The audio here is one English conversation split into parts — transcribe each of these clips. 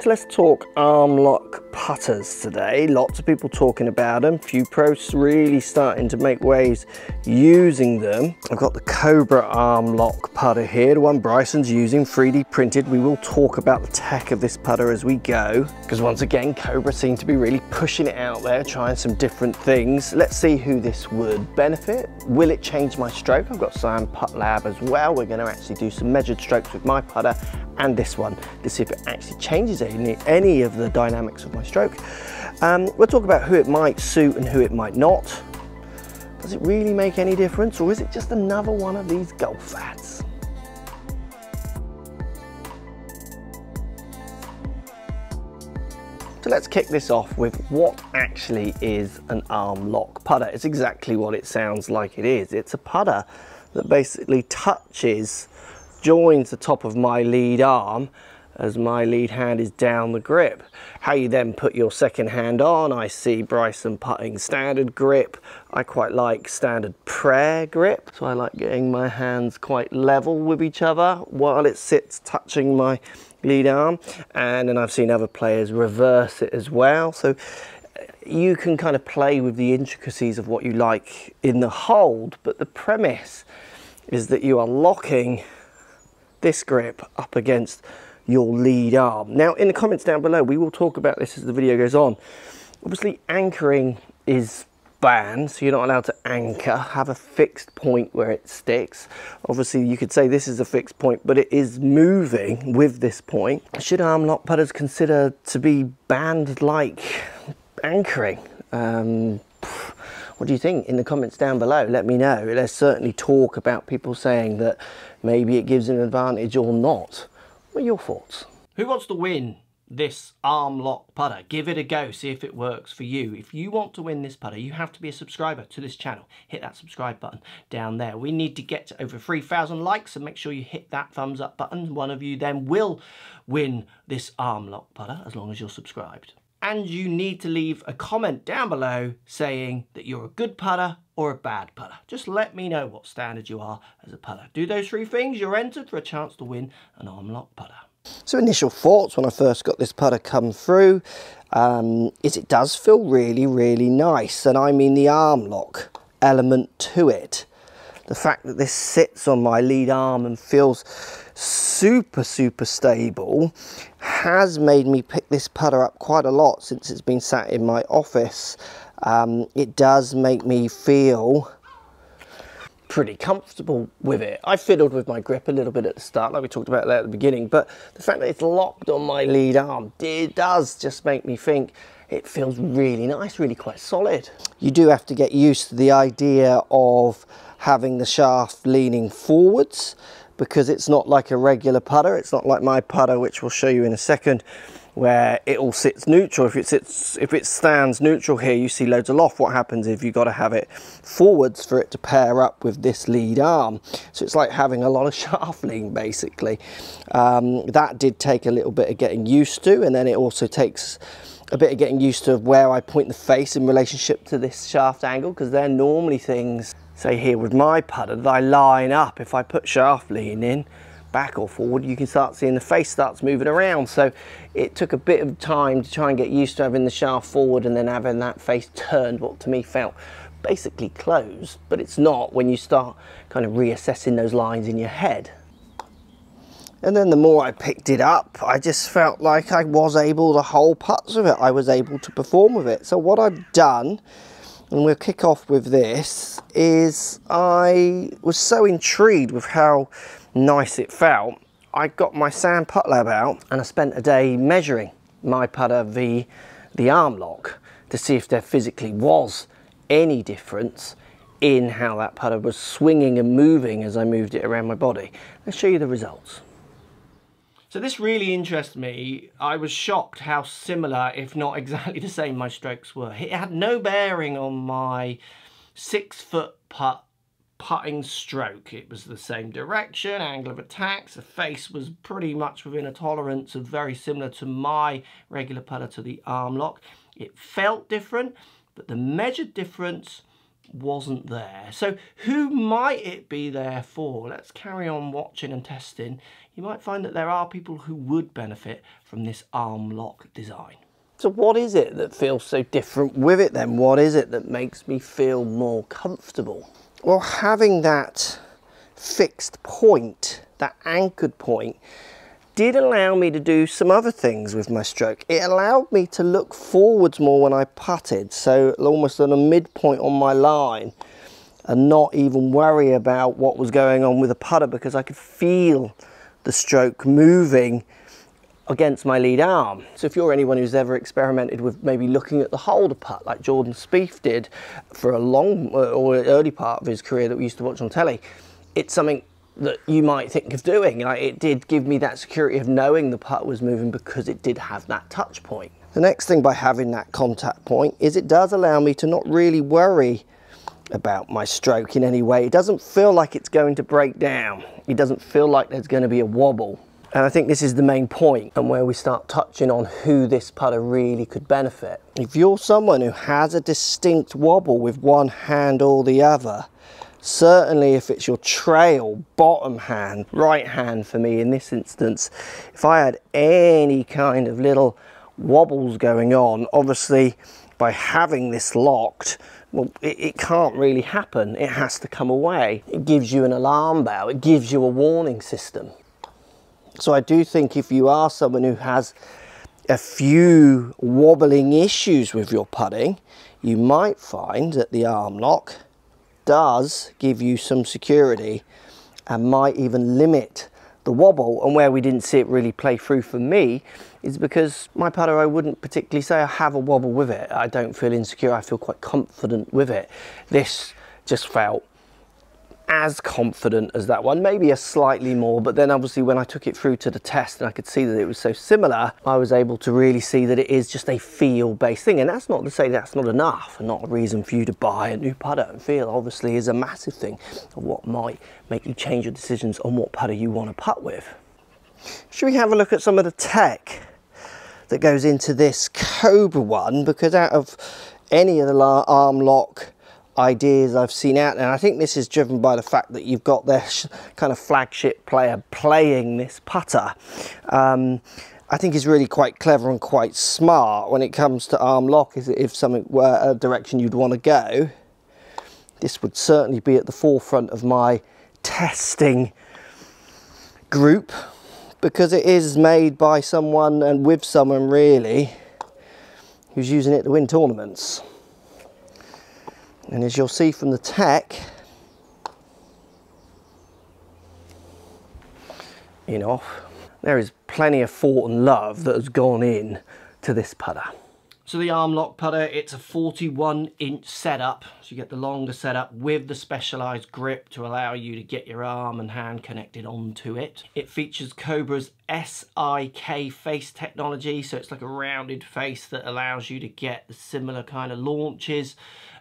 So let's talk arm lock putters today. Lots of people talking about them. Few pros really starting to make waves using them. I've got the Cobra arm lock putter here, the one Bryson's using, 3D printed. We will talk about the tech of this putter as we go, because once again, Cobra seem to be really pushing it out there, trying some different things. Let's see who this would benefit. Will it change my stroke? I've got SAM Putt Lab as well. We're going to actually do some measured strokes with my putter and this one to see if it actually changes any, any of the dynamics of my stroke. Um, we'll talk about who it might suit and who it might not. Does it really make any difference or is it just another one of these golf fads? So let's kick this off with what actually is an arm lock putter. It's exactly what it sounds like it is. It's a putter that basically touches, joins the top of my lead arm as my lead hand is down the grip. How you then put your second hand on, I see Bryson putting standard grip. I quite like standard prayer grip. So I like getting my hands quite level with each other while it sits touching my lead arm. And then I've seen other players reverse it as well. So uh, you can kind of play with the intricacies of what you like in the hold, but the premise is that you are locking this grip up against your lead arm. Now in the comments down below, we will talk about this as the video goes on. Obviously anchoring is banned, so you're not allowed to anchor, have a fixed point where it sticks. Obviously you could say this is a fixed point, but it is moving with this point. Should arm lock putters consider to be banned like anchoring? Um, what do you think in the comments down below? Let me know. There's certainly talk about people saying that maybe it gives an advantage or not. What are your thoughts? Who wants to win this arm lock putter? Give it a go, see if it works for you. If you want to win this putter, you have to be a subscriber to this channel. Hit that subscribe button down there. We need to get to over 3,000 likes, so make sure you hit that thumbs up button. One of you then will win this arm lock putter, as long as you're subscribed. And you need to leave a comment down below saying that you're a good putter or a bad putter. Just let me know what standard you are as a putter. Do those three things, you're entered for a chance to win an arm lock putter. So initial thoughts when I first got this putter come through um, is it does feel really, really nice. And I mean the arm lock element to it. The fact that this sits on my lead arm and feels super, super stable has made me pick this putter up quite a lot since it's been sat in my office. Um, it does make me feel pretty comfortable with it. I fiddled with my grip a little bit at the start, like we talked about at the beginning, but the fact that it's locked on my lead arm, it does just make me think it feels really nice, really quite solid. You do have to get used to the idea of having the shaft leaning forwards because it's not like a regular putter. It's not like my putter, which we'll show you in a second, where it all sits neutral. If it sits, if it stands neutral here, you see loads of loft. What happens if you've got to have it forwards for it to pair up with this lead arm? So it's like having a lot of shaft lean, basically. Um, that did take a little bit of getting used to, and then it also takes a bit of getting used to where I point the face in relationship to this shaft angle, because they're normally things say here with my putter that I line up. If I put shaft lean in, back or forward, you can start seeing the face starts moving around. So it took a bit of time to try and get used to having the shaft forward and then having that face turned, what to me felt basically closed, but it's not when you start kind of reassessing those lines in your head. And then the more I picked it up, I just felt like I was able to hold putts with it. I was able to perform with it. So what I've done and we'll kick off with this, is I was so intrigued with how nice it felt. I got my SAM Putt Lab out and I spent a day measuring my putter v the arm lock to see if there physically was any difference in how that putter was swinging and moving as I moved it around my body. Let's show you the results. So this really interests me. I was shocked how similar, if not exactly the same, my strokes were. It had no bearing on my six foot putt putting stroke. It was the same direction, angle of attack, the face was pretty much within a tolerance of very similar to my regular putter to the arm lock. It felt different, but the measured difference wasn't there. So who might it be there for? Let's carry on watching and testing. You might find that there are people who would benefit from this arm lock design. So what is it that feels so different with it then? What is it that makes me feel more comfortable? Well, having that fixed point, that anchored point, did allow me to do some other things with my stroke. It allowed me to look forwards more when I putted, so almost on a midpoint on my line and not even worry about what was going on with the putter because I could feel the stroke moving against my lead arm. So if you're anyone who's ever experimented with maybe looking at the holder putt like Jordan Spieth did for a long uh, or early part of his career that we used to watch on telly, it's something that you might think of doing. Like it did give me that security of knowing the putt was moving because it did have that touch point. The next thing by having that contact point is it does allow me to not really worry about my stroke in any way. It doesn't feel like it's going to break down. It doesn't feel like there's going to be a wobble. And I think this is the main point and where we start touching on who this putter really could benefit. If you're someone who has a distinct wobble with one hand or the other, certainly if it's your trail bottom hand right hand for me in this instance if i had any kind of little wobbles going on obviously by having this locked well it, it, can't really happen. It has to come away. It gives you an alarm bell. It gives you a warning system so i do think if you are someone who has a few wobbling issues with your putting you might find that the arm lock does give you some security and might even limit the wobble. And where we didn't see it really play through for me is because my putter I wouldn't particularly say I have a wobble with it. I don't feel insecure. I feel quite confident with it. This just felt as confident as that one, maybe a slightly more, but then obviously when I took it through to the test and I could see that it was so similar, I was able to really see that it is just a feel-based thing. And that's not to say that's not enough and not a reason for you to buy a new putter. And feel obviously is a massive thing of what might make you change your decisions on what putter you want to putt with. Should we have a look at some of the tech that goes into this Cobra one? Because out of any of the arm lock ideas I've seen out there. And I think this is driven by the fact that you've got this kind of flagship player playing this putter. Um, I think is really quite clever and quite smart when it comes to arm lock. Is if something were a direction you'd want to go, this would certainly be at the forefront of my testing group because it is made by someone and with someone really who's using it to win tournaments. And as you'll see from the tech, in off, there is plenty of thought and love that has gone in to this putter. So the arm lock putter, it's a 41 inch setup. So you get the longer setup with the specialized grip to allow you to get your arm and hand connected onto it. It features Cobra's SIK face technology. So it's like a rounded face that allows you to get the similar kind of launches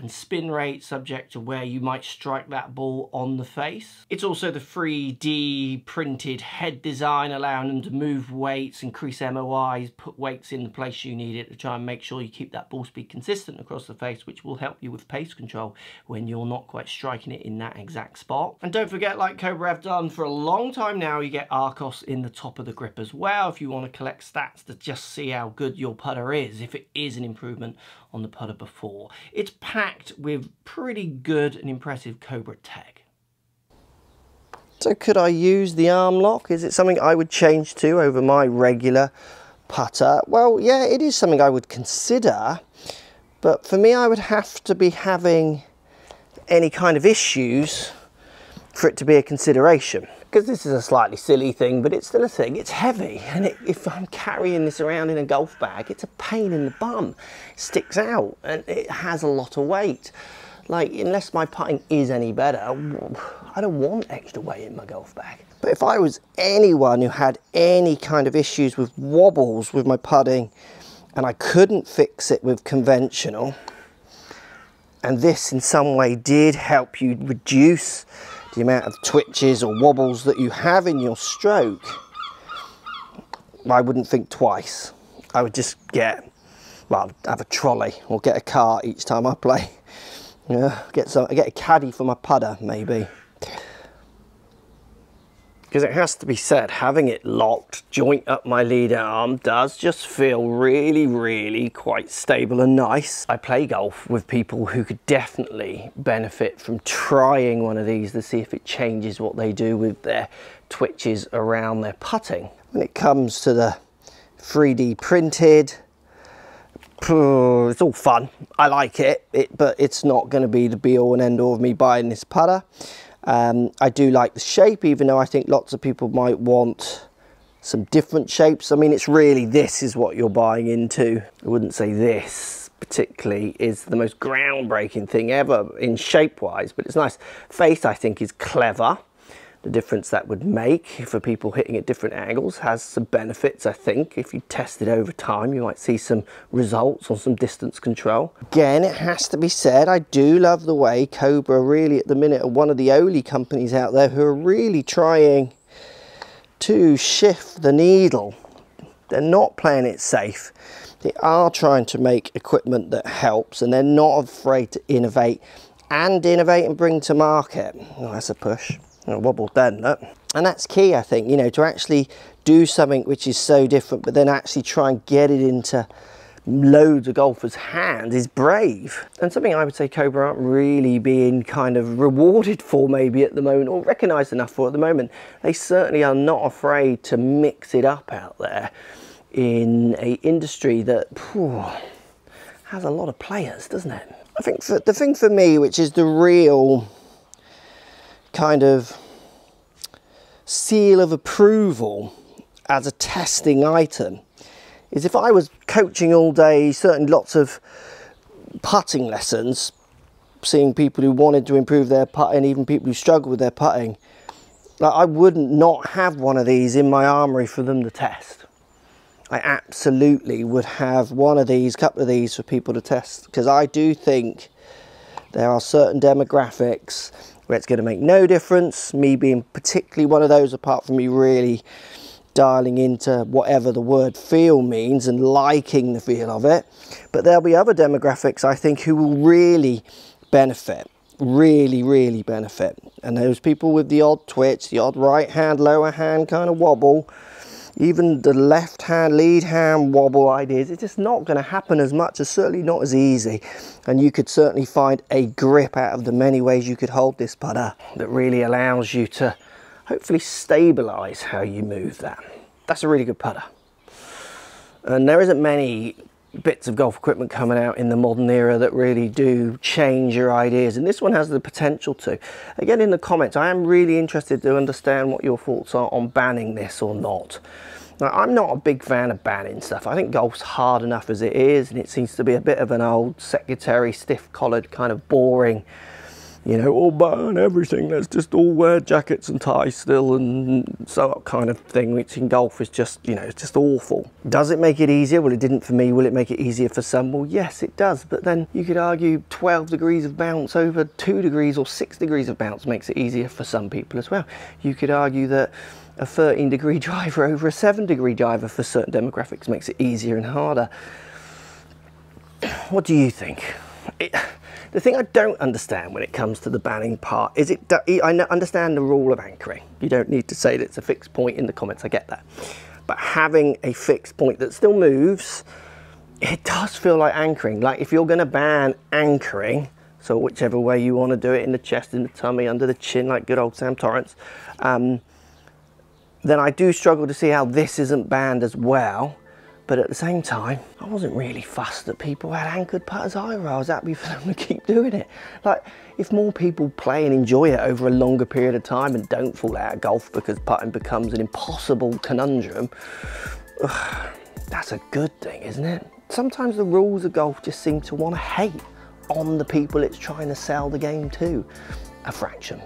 and spin rate subject to where you might strike that ball on the face. It's also the 3D printed head design allowing them to move weights, increase MOIs, put weights in the place you need it to try and make sure you keep that ball speed consistent across the face which will help you with pace control when you're not quite striking it in that exact spot. And don't forget like Cobra have done for a long time now you get Arccos in the top of the grip as well if you want to collect stats to just see how good your putter is if it is an improvement on the putter before. It's packed with pretty good and impressive Cobra tech. So could I use the arm lock? Is it something I would change to over my regular putter? Well, yeah, it is something I would consider, but for me, I would have to be having any kind of issues for it to be a consideration because this is a slightly silly thing, but it's still a thing. It's heavy, and it, if I'm carrying this around in a golf bag, it's a pain in the bum. It sticks out, and it has a lot of weight. Like, unless my putting is any better, I don't want extra weight in my golf bag. But if I was anyone who had any kind of issues with wobbles with my putting, and I couldn't fix it with conventional, and this in some way did help you reduce the amount of twitches or wobbles that you have in your stroke, I wouldn't think twice. I would just get, well, have a trolley or get a car each time I play. Yeah, get some. Get a caddy for my putter, maybe. Because it has to be said, having it locked, joint up my lead arm, does just feel really, really quite stable and nice. I play golf with people who could definitely benefit from trying one of these to see if it changes what they do with their twitches around their putting. When it comes to the 3D printed, it's all fun. I like it, it but it's not going to be the be all and end all of me buying this putter. Um, I do like the shape, even though I think lots of people might want some different shapes. I mean, it's really this is what you're buying into. I wouldn't say this particularly is the most groundbreaking thing ever in shape wise, but it's nice. Face, I think, is clever the difference that would make for people hitting at different angles has some benefits I think. If you test it over time you might see some results on some distance control. Again it has to be said I do love the way Cobra really at the minute are one of the only companies out there who are really trying to shift the needle. They're not playing it safe. They are trying to make equipment that helps and they're not afraid to innovate and innovate and bring to market. Oh that's a push wobbled then that. And that's key, I think, you know, to actually do something which is so different, but then actually try and get it into loads of golfers' hands is brave. And something I would say Cobra aren't really being kind of rewarded for maybe at the moment or recognised enough for at the moment. They certainly are not afraid to mix it up out there in a industry that whew, has a lot of players, doesn't it? I think for, the thing for me, which is the real kind of seal of approval as a testing item is if I was coaching all day, certainly lots of putting lessons, seeing people who wanted to improve their putting, even people who struggle with their putting, like I wouldn't not have one of these in my armory for them to test. I absolutely would have one of these, couple of these for people to test because I do think there are certain demographics where it's going to make no difference. Me being particularly one of those, apart from me really dialing into whatever the word feel means and liking the feel of it. But there'll be other demographics, I think, who will really benefit really really benefit and those people with the odd twitch the odd right hand lower hand kind of wobble even the left hand lead hand wobble ideas it's just not going to happen as much it's certainly not as easy. And you could certainly find a grip out of the many ways you could hold this putter that really allows you to hopefully stabilize how you move that. That's a really good putter. And there isn't many bits of golf equipment coming out in the modern era that really do change your ideas and this one has the potential to. Again in the comments i am really interested to understand what your thoughts are on banning this or not. Now, i'm not a big fan of banning stuff. I think golf's hard enough as it is and it seems to be a bit of an old secretary stiff collared kind of boring you know, all burn everything. Let's just all wear jackets and ties still and so kind of thing, which in golf is just, you know, it's just awful. Does it make it easier? Well, it didn't for me. Will it make it easier for some? Well, yes, it does. But then you could argue 12 degrees of bounce over two degrees or six degrees of bounce makes it easier for some people as well. You could argue that a 13 degree driver over a seven degree driver for certain demographics makes it easier and harder. What do you think? It, the thing I don't understand when it comes to the banning part is it, I understand the rule of anchoring. You don't need to say that it's a fixed point in the comments, I get that. But having a fixed point that still moves, it does feel like anchoring. Like if you're gonna ban anchoring, so whichever way you wanna do it, in the chest, in the tummy, under the chin, like good old Sam Torrance, um, then I do struggle to see how this isn't banned as well but at the same time, I wasn't really fussed that people had anchored putters either. I was happy for them to keep doing it. Like, if more people play and enjoy it over a longer period of time and don't fall out of golf because putting becomes an impossible conundrum, ugh, that's a good thing, isn't it? Sometimes the rules of golf just seem to want to hate on the people it's trying to sell the game to. A fraction.